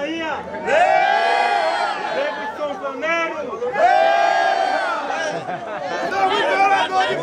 Bahia! Negros são pioneiros! Não, governador de